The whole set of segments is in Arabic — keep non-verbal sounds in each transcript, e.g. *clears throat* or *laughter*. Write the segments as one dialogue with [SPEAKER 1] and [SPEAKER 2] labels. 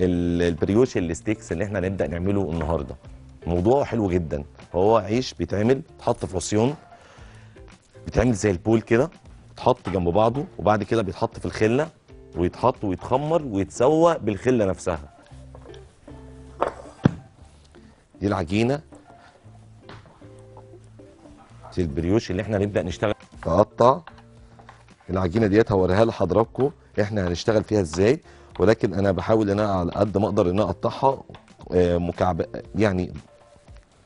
[SPEAKER 1] ال- البريوش ال sticks اللي إحنا هنبدا نعمله النهارده. موضوعه حلو جدا. هو عيش بيتعمل تحط في عصيان بيتعمل زي البول كده يتحط جنب بعضه وبعد كده بيتحط في الخلة ويتحط ويتخمر ويتسوى بالخلة نفسها. دي العجينة. دي البريوش اللي إحنا هنبدا نشتغل. تقطع العجينة ديت هوريها لحضراتكم إحنا هنشتغل فيها إزاي. ولكن أنا بحاول إن أنا على قد ما أقدر إن أنا أقطعها آه، مكعب يعني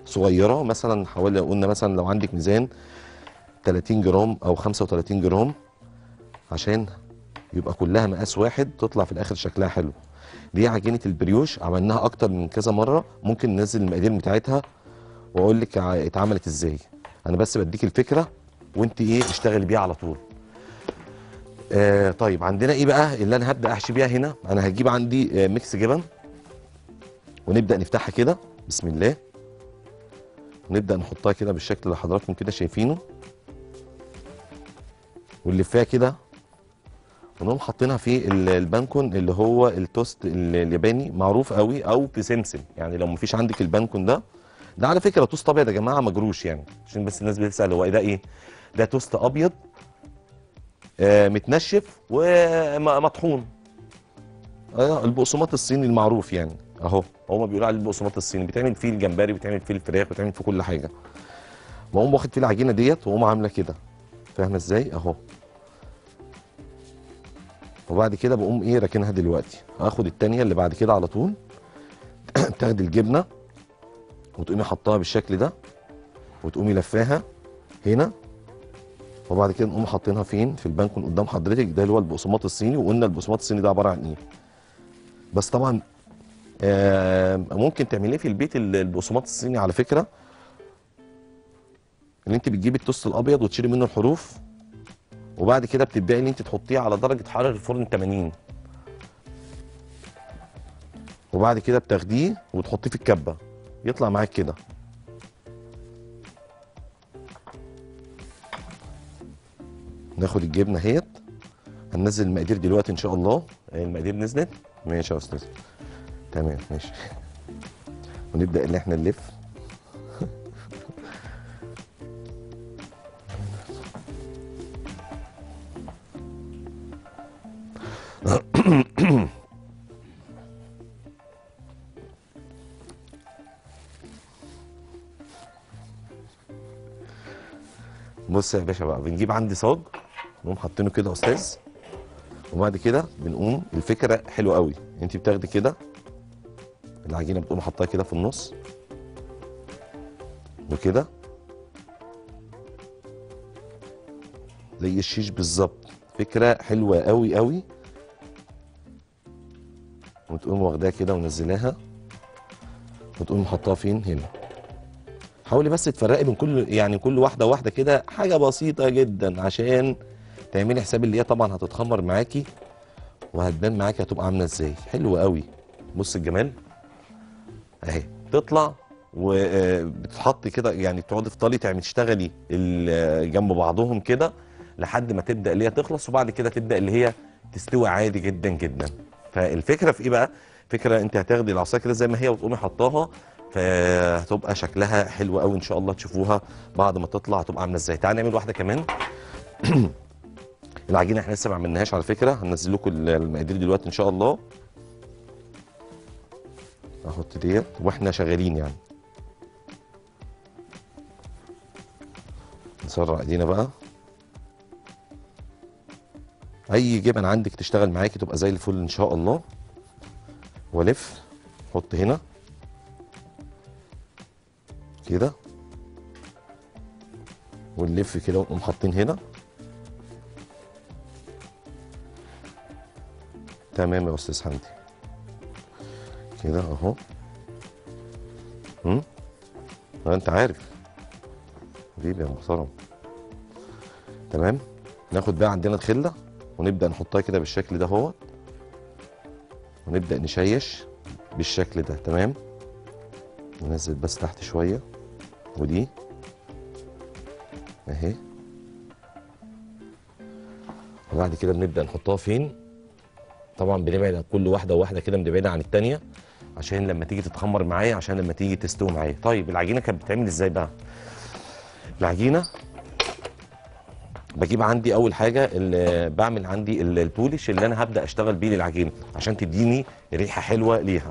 [SPEAKER 1] صغيرة مثلا حوالي قلنا مثلا لو عندك ميزان 30 جرام أو 35 جرام عشان يبقى كلها مقاس واحد تطلع في الآخر شكلها حلو. دي عجينة البريوش عملناها أكتر من كذا مرة ممكن ننزل المقادير بتاعتها وأقول لك اتعملت إزاي. أنا بس بديك الفكرة وأنت إيه اشتغلي بيها على طول. آه طيب عندنا إيه بقى اللي أنا هبدأ أحشي بيها هنا؟ أنا هجيب عندي آه mix جبن ونبدأ نفتحها كده بسم الله. ونبدأ نحطها كده بالشكل اللي حضراتكم كده شايفينه. ونلفها كده ونقوم حاطينها في ال- البانكو اللي هو التوست ال- الياباني معروف قوي أو بسمسم يعني لو مفيش عندك البانكو ده ده على فكرة توست أبيض يا جماعة مجروش يعني. عشان بس الناس بتسأل هو إيه ده إيه؟ ده توست أبيض متنشف ومطحون. آه، البقسماط الصيني المعروف يعني. أهو هما بيقولوا عليه البقسماط الصيني. بيتعمل فيه الجمبري بيتعمل فيه الفراخ بيتعمل فيه كل حاجة. واقوم واخد فيه العجينة ديت واقوم عاملة كده. فاهمة إزاي؟ أهو. وبعد كده بقوم إيه راكنها دلوقتي. هاخد التانية اللي بعد كده على طول. *coughs* تاخدي الجبنة وتقومي حطاها بالشكل ده وتقومي لفاها هنا. وبعد كده نقوم حاطينها فين؟ في البانكون قدام حضرتك ده اللي هو البقسماط الصيني وقلنا البقسماط الصيني ده عبارة عن إيه؟ بس طبعا آه ممكن تعمليه في البيت ال- البقسماط الصيني على فكرة إن أنت بتجيبي التوست الأبيض وتشيلي منه الحروف وبعد كده بتبدأي إن أنت تحطيه على درجة حرارة الفرن 80 وبعد كده بتاخديه وتحطيه في الكبة. يطلع معاك كده. ناخد الجبنة اهيت. هننزل المقادير دلوقتي إن شاء الله. المقادير نزلت. ماشي يا أستاذ. تمام ماشي. ونبدأ إن إحنا نلف. *coughs* بص يا باشا بقى بنجيب عندي صاج. نقوم حاطينه كده يا أستاذ. وبعد كده بنقوم الفكرة حلوة قوي. انت بتاخدي كده العجينة بتقوم حاطاها كده في النص. وكده. زي الشيش بالظبط. فكرة حلوة قوي قوي. وتقوم واخداها كده ونزلاها وتقوم حطاها فين؟ هنا. حاولي بس تفرقي بين كل يعني كل واحدة واحدة كده حاجة بسيطة جدا عشان تعملي حساب اللي هي طبعا هتتخمر معاكي وهتبان معاكي هتبقى عاملة إزاي. حلوة قوي. بص الجمال. أهي. تطلع وبتتحط كده يعني تقعدي تفضلي تعملي تشتغلي جنب بعضهم كده لحد ما تبدأ اللي هي تخلص وبعد كده تبدأ اللي هي تستوي عادي جدا جدا. فالفكرة في إيه بقى؟ فكرة أنت هتاخدي العصاية كده زي ما هي وتقومي حطاها فهتبقى شكلها حلو قوي إن شاء الله تشوفوها بعد ما تطلع هتبقى عاملة إزاي. تعالى نعمل واحدة كمان. *clears throat* العجينة إحنا لسه ما عملناهاش على فكرة. هنزل لكم المقادير دلوقتي إن شاء الله. أحط ديت. وإحنا شغالين يعني. نسرع إيدينا بقى. أي جبن عندك تشتغل معاكي تبقى زي الفل إن شاء الله. والف حط هنا. كده. ونلف كده ونقوم حاطين هنا. تمام يا أستاذ حمدي. كده أهو. امم أنت عارف. حبيبي يا محترم. تمام؟ ناخد بقى عندنا الخلة ونبدأ نحطها كده بالشكل ده أهوت. ونبدأ نشيش بالشكل ده تمام؟ ننزل بس تحت شوية. ودي أهي. وبعد كده بنبدأ نحطها فين؟ طبعا بنبعد كل واحدة وواحدة كده بنبعدها عن التانية عشان لما تيجي تتخمر معايا عشان لما تيجي تستوي معايا. طيب العجينة كانت بتتعمل إزاي بقى؟ العجينة بجيب عندي أول حاجة اللي بعمل عندي ال- البولش اللي أنا هبدأ أشتغل بيه للعجينة عشان تديني ريحة حلوة ليها.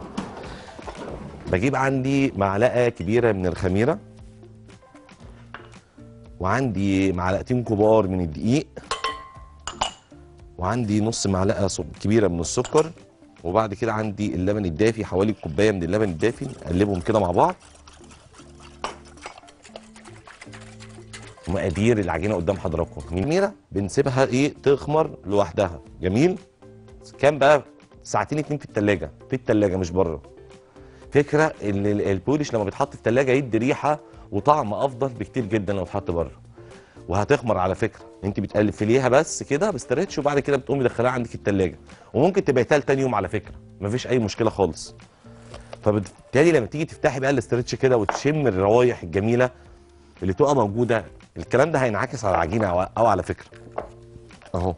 [SPEAKER 1] بجيب عندي معلقة كبيرة من الخميرة وعندي معلقتين كبار من الدقيق وعندي نص معلقة كبيرة من السكر وبعد كده عندي اللبن الدافي حوالي كوباية من اللبن الدافي اقلبهم كده مع بعض. مقادير العجينة قدام حضراتكم. الخميره بنسيبها إيه؟ تخمر لوحدها. جميل؟ كام بقى؟ ساعتين اتنين في التلاجة. في التلاجة مش بره. فكرة إن ال- البولش لما بيتحط في التلاجة يدي ريحة وطعم أفضل بكتير جدا لو اتحط بره. وهتخمر على فكرة. انت بتقلفليها بس كده بستريتش وبعد كده بتقومي مدخلها عندك التلاجة. وممكن تبيتها لتاني يوم على فكرة. مفيش أي مشكلة خالص. فبالتالي لما تيجي تفتحي بقى الاسترتش كده وتشم الروايح الجميلة اللي تبقى موجودة الكلام ده هينعكس على العجينة أو على فكرة. أهو.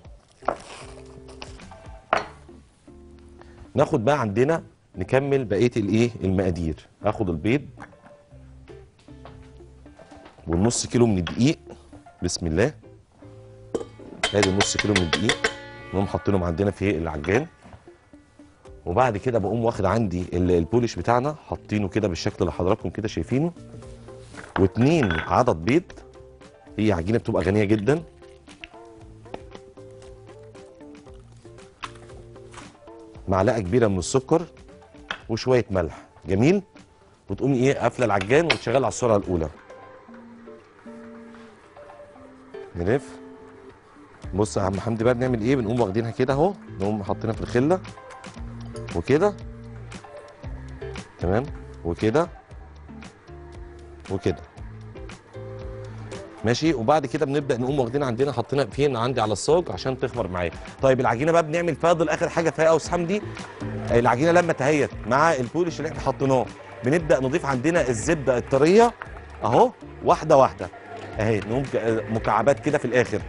[SPEAKER 1] ناخد بقى عندنا نكمل بقية الإيه؟ المقادير. هاخد البيض. والنص كيلو من الدقيق. بسم الله. ادي النص كيلو من الدقيق. نقوم حاطينهم عندنا في العجان. وبعد كده بقوم واخد عندي ال- البولش بتاعنا حاطينه كده بالشكل اللي حضراتكم كده شايفينه. واتنين عدد بيض. هي عجينة بتبقى غنية جدا. معلقة كبيرة من السكر وشوية ملح. جميل؟ وتقومي إيه قافلة العجان وتشغلي على السرعة الأولى. نلف بص يا عم حمدي بقى بنعمل إيه؟ بنقوم واخدينها كده اهو نقوم حاطينها في الخلة. وكده. تمام؟ وكده. وكده. ماشي؟ وبعد كده بنبدأ نقوم واخدين عندنا حاطينها فين؟ عندي على الصاج عشان تخمر معايا. طيب العجينة بقى بنعمل فاضل اخر حاجة فيها أستاذ حمدي. العجينة لما تهيت مع البولش اللي إحنا حطيناه. بنبدأ نضيف عندنا الزبدة الطرية. أهو. واحدة واحدة. اهي مكعبات كده في الآخر.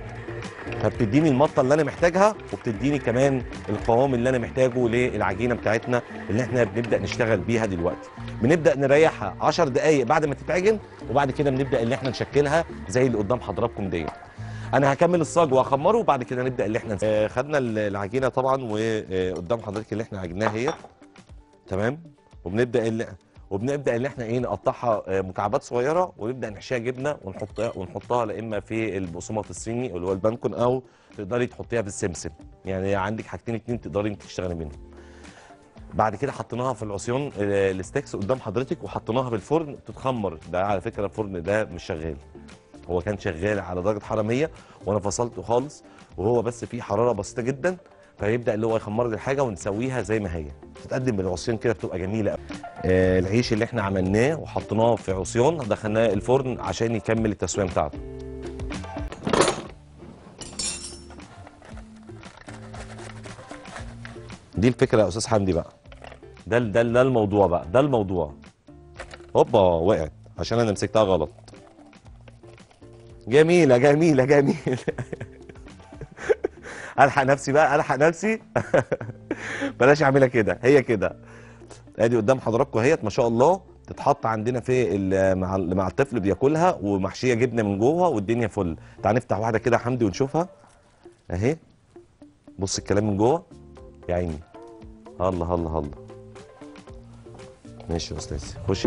[SPEAKER 1] فبتديني المطة اللي أنا محتاجها وبتديني كمان القوام اللي أنا محتاجه للعجينة بتاعتنا اللي إحنا بنبدأ نشتغل بيها دلوقتي. بنبدأ نريحها 10 دقائق بعد ما تتعجن وبعد كده بنبدأ اللي إحنا نشكلها زي اللي قدام حضراتكم ديت. أنا هكمل الصاج وأخمره وبعد كده نبدأ اللي إحنا آه، خدنا ال- العجينة طبعا وقدام حضرتك اللي إحنا عجناها هي. تمام؟ وبنبدأ اللي وبنبدأ اللي إحنا إيه نقطعها آه، مكعبات صغيرة ونبدأ نحشيها جبنة ونحطها ونحطها لا إما في البقسماط الصيني اللي هو البانكو أو تقدري تحطيها في السمسم. يعني عندك حاجتين اتنين تقدري تشتغلي منهم. بعد كده حطيناها في العصيان آه، ال sticks قدام حضرتك وحطيناها في الفرن تتخمر. ده على فكرة الفرن ده مش شغال. هو كان شغال على درجة حرارة 100 وأنا فصلته خالص وهو بس فيه حرارة بسيطة جدا فيبدأ اللي هو يخمر الحاجة ونسويها زي ما هي. تتقدم بالعصيان كده بتبقى جميلة آه العيش اللي إحنا عملناه وحطيناه في عصيان دخلناه الفرن عشان يكمل التسوية بتاعته. دي الفكرة يا أستاذ حمدي بقى. ده ده ده الموضوع بقى ده الموضوع. هوبا وقعت عشان أنا مسكتها غلط. جميلة جميلة جميلة. *laughs* ألحق نفسي بقى ألحق نفسي. *laughs* بلاش اعملها كده هي كده. ادي قدام حضراتكم اهيت ما شاء الله تتحط عندنا في مع الطفل بياكلها ومحشية جبنة من جوه والدنيا فل. تعال نفتح واحدة كده يا حمدي ونشوفها. اهي. بص الكلام من جوه. يا عيني. الله الله الله. ماشي يا أستاذ خش.